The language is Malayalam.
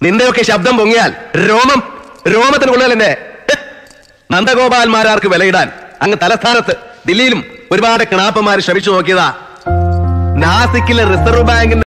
നിന്റെയൊക്കെ ശബ്ദം പൊങ്ങിയാൽ രോമം രോമത്തിന് കൊള്ളൽ എന്നെ നന്ദഗോപാൽമാരാർക്ക് വിലയിടാൻ അങ്ങ് തലസ്ഥാനത്ത് ദില്ലിയിലും ഒരുപാട് കിണാപ്പന്മാർ ശ്രമിച്ചു നോക്കിയതാ. നാസിക്കിലെ റിസർവ് ബാങ്കിന്റെ